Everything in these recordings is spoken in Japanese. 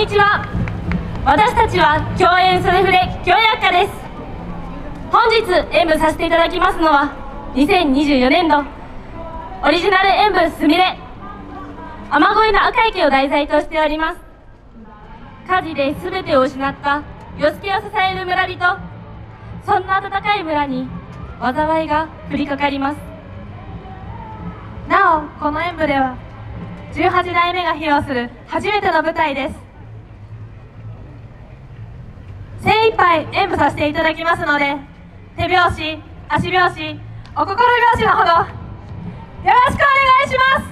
にちは。私たちは共演それふれ共演家です。本日演舞させていただきますのは2024年度オリジナル演舞すみれ。雨乞いの赤池を題材としております。火事で全てを失った与助を支える村人。そんな温かい村に災いが降りかかります。なおこの演舞では18代目が披露する初めての舞台です。杯演舞させていただきますので手拍子足拍子お心拍子のほどよろしくお願いします。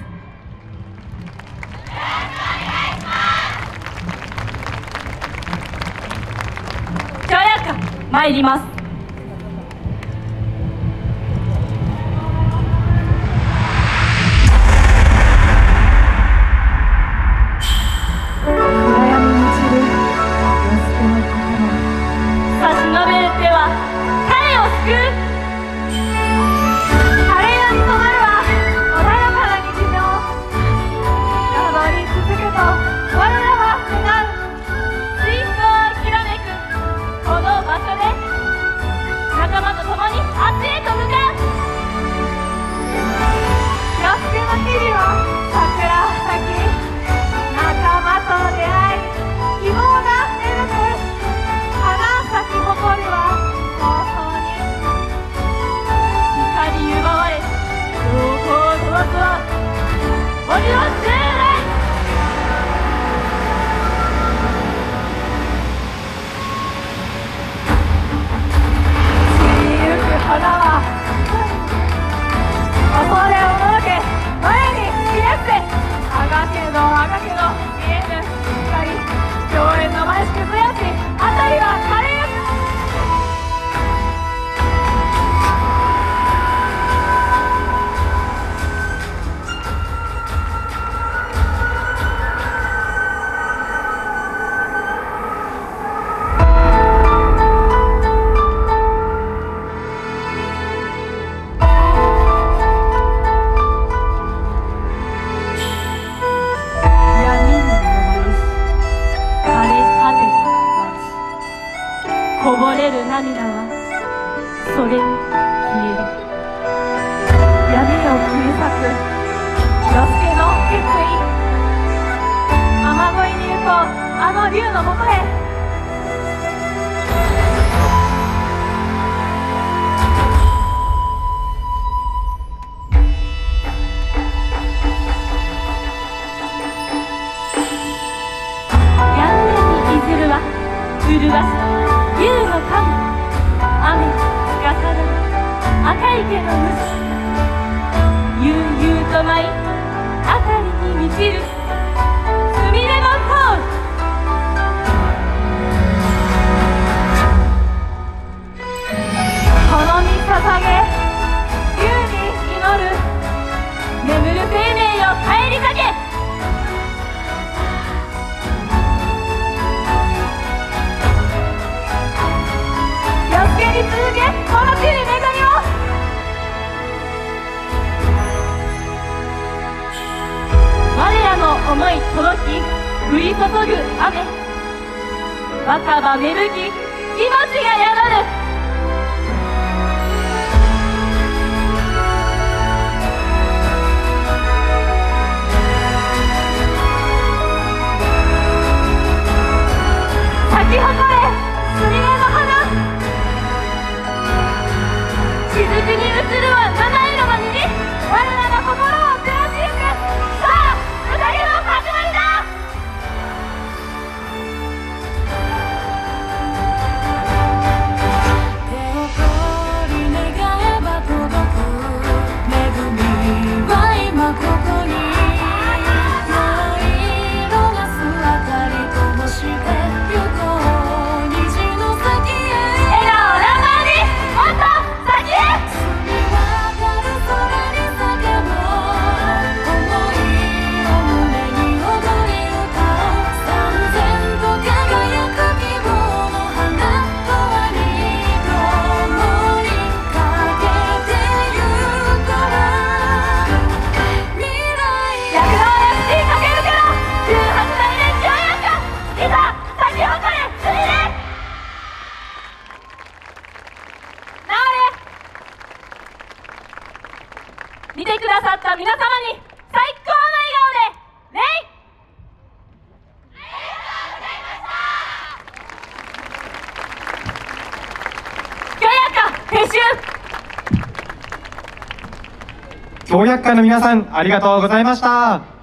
協約参ります。鬼はこぼれる涙はそれに消える。闇を切り裂く。与助の決意。雨乞いに行こう。あの竜のもとへ。やんねにいずるは麗し竜の神雨司る赤池の虫悠々と舞い辺りに満ちる。思い届き降り注ぐ雨。若葉芽吹き命が宿る咲き誇見てくださった皆様に最高の笑顔で礼京薬科編集協約会の皆さんありがとうございました。